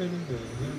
되는데.